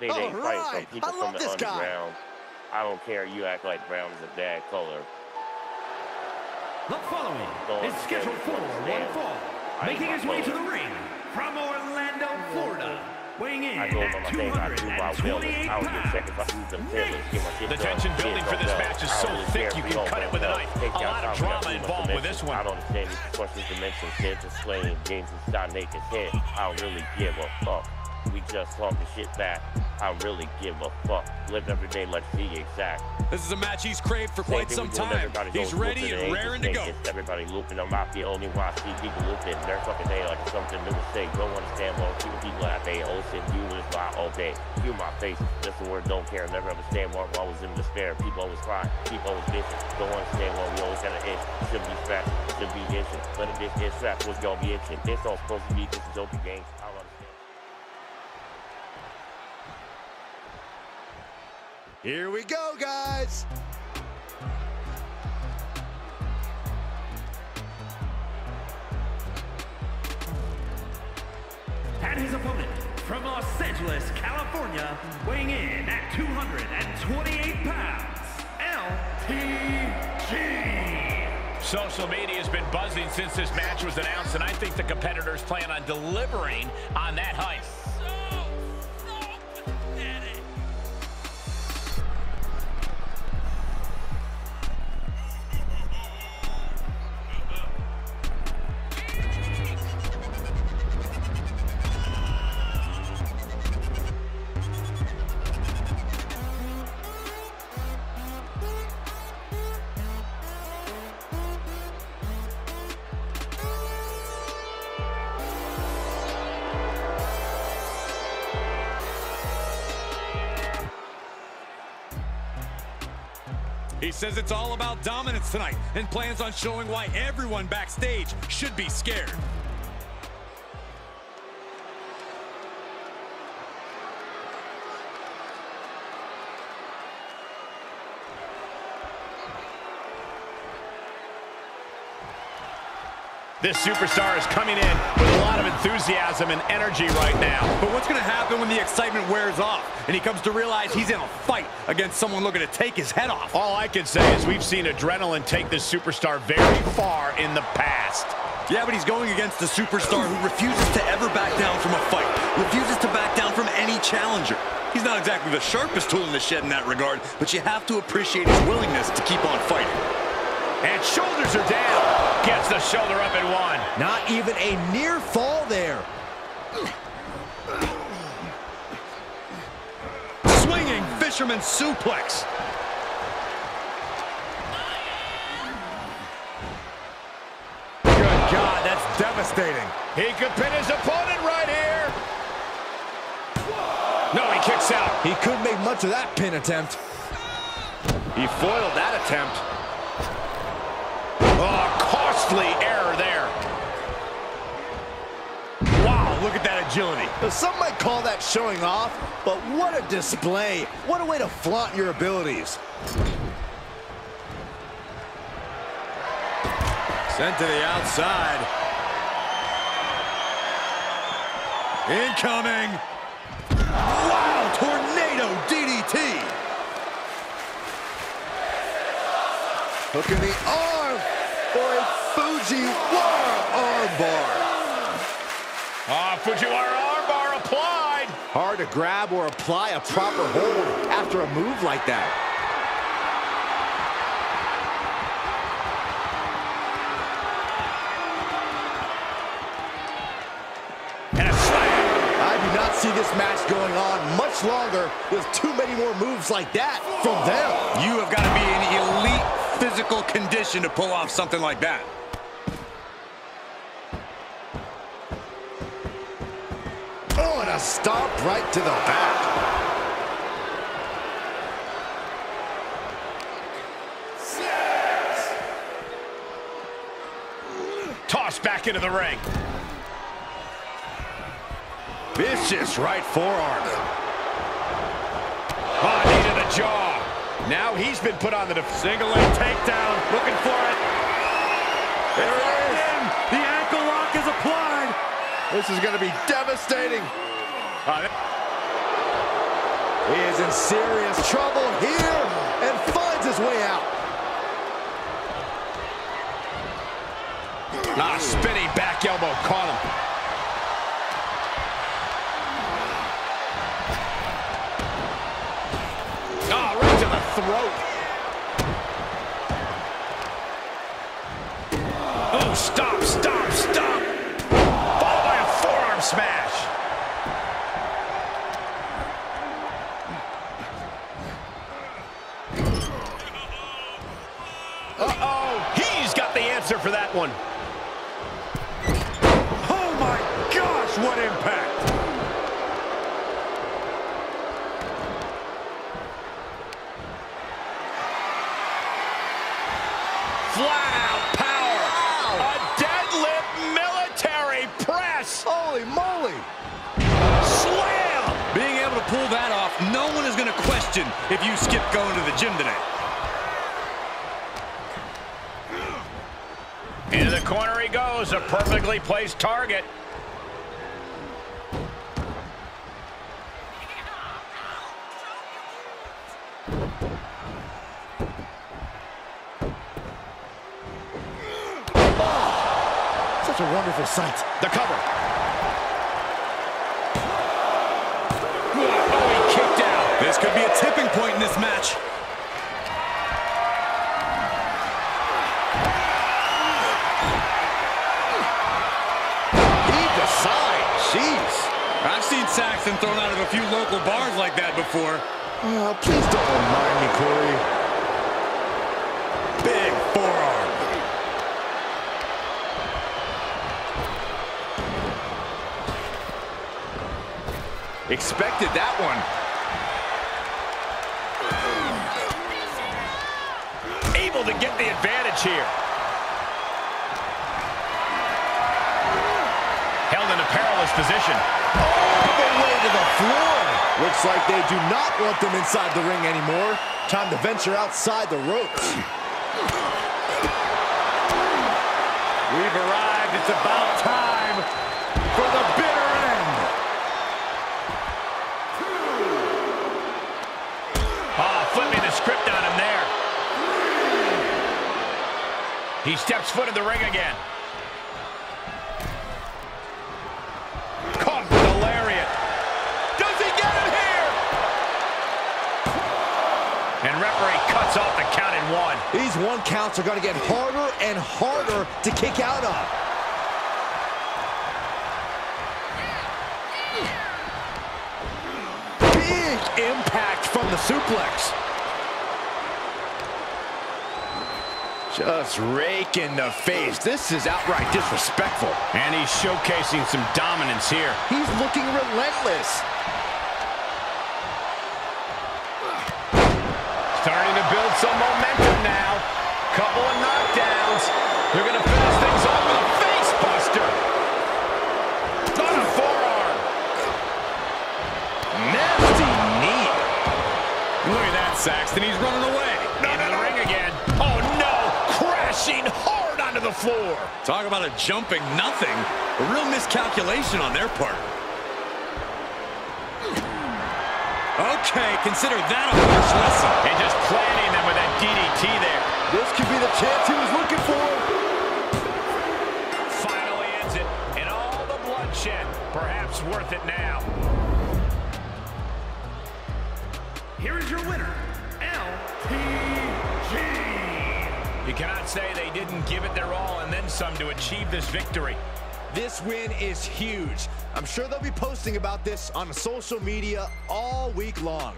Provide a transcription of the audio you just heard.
They All ain't fighting right. from people I from love the this guy. underground. I don't care. You act like brown is a bad color. The following Don't is scheduled for one fall. Making his way to the ring from Orlando, Florida. Weighing in I go on at my thing. I do my will. 228 I don't give a check if I pounds. use them feelings. Get my shit The done. tension Shit building for don't this go. match is I so don't really thick care you if can don't cut it go with a well. knife. Take A down lot of time, we got drama too much involved with dimension. this one. I don't understand these questions, dimensions, shit, displaying games and start naked head. I don't really give a fuck. We just talking shit back. I really give a fuck. Live every day, let's be exact. This is a match he's craved for Same quite some time. He's ready and raring to go. Everybody looping. I'm not the only one. I see people looping. They're fucking day like it's something new to say. Don't understand what people people at they ocean. You is my all day. You my face. Just the word don't care. Never understand why I was in despair. People always cry. People always bitching. Don't understand why we always gotta itch. Should be scratched. Should be itching. Let it bitch get scratched. What's gonna be itching? It's all supposed to be just a joking game. Here we go, guys. And his opponent from Los Angeles, California, weighing in at 228 pounds, LTG. Social media has been buzzing since this match was announced, and I think the competitors plan on delivering on that hype. He says it's all about dominance tonight and plans on showing why everyone backstage should be scared. This superstar is coming in with a lot of enthusiasm and energy right now. But what's going to happen when the excitement wears off and he comes to realize he's in a fight against someone looking to take his head off? All I can say is we've seen adrenaline take this superstar very far in the past. Yeah, but he's going against a superstar who refuses to ever back down from a fight, refuses to back down from any challenger. He's not exactly the sharpest tool in the shed in that regard, but you have to appreciate his willingness to keep on fighting. And shoulders are down. Gets the shoulder up and one. Not even a near fall there. Swinging fisherman suplex. Good God, that's devastating. He could pin his opponent right here. No, he kicks out. He couldn't make much of that pin attempt. He foiled that attempt. Costly error there. Wow, look at that agility. Some might call that showing off, but what a display. What a way to flaunt your abilities. Sent to the outside. Incoming. Wow, tornado DDT. Hook in the arm Fujiwara armbar. Ah, Fujiwara armbar applied. Hard to grab or apply a proper hold after a move like that. And a slam. I do not see this match going on much longer with too many more moves like that from them. You have got to be in elite physical condition to pull off something like that. A stomp right to the back. Tossed back into the ring. Vicious right forearm. Oh, knee to the jaw. Now he's been put on the single leg takedown. Looking for it. There it is. The ankle lock is applied. This is going to be devastating. He is in serious trouble here and finds his way out. Ah, spinning back elbow caught him. Ah, right to the throat. Oh, stop, stop. That one. Oh my gosh, what impact! Flat out power. A deadlift military press. Holy moly! Slam. Being able to pull that off, no one is going to question if you skip going to the gym today. Into the corner he goes, a perfectly placed target. Such a wonderful sight. The cover. Oh, he kicked out. This could be a tipping point in this match. Seen thrown out of a few local bars like that before. Oh, please don't remind me, Corey. Big forearm. Expected that one. Able to get the advantage here. Perilous position. All the way to the floor. Looks like they do not want them inside the ring anymore. Time to venture outside the ropes. We've arrived. It's about time for the bitter end. Ah, flipping the script on him there. He steps foot in the ring again. The count in one. These one counts are going to get harder and harder to kick out of. Big impact from the suplex. Just raking the face. This is outright disrespectful. And he's showcasing some dominance here. He's looking relentless. Some momentum now. Couple of knockdowns. They're going to finish things off with a face buster. On a forearm. Nasty knee. Look at that, Saxton. He's running away. No, no, the ring again. Oh, no. Crashing hard onto the floor. Talk about a jumping nothing. A real miscalculation on their part. Okay, consider that a harsh lesson. And just planting them with that DDT there. This could be the chance he was looking for. Finally ends it. And all the bloodshed. Perhaps worth it now. Here is your winner, LTG. You cannot say they didn't give it their all and then some to achieve this victory. This win is huge. I'm sure they'll be posting about this on social media all week long.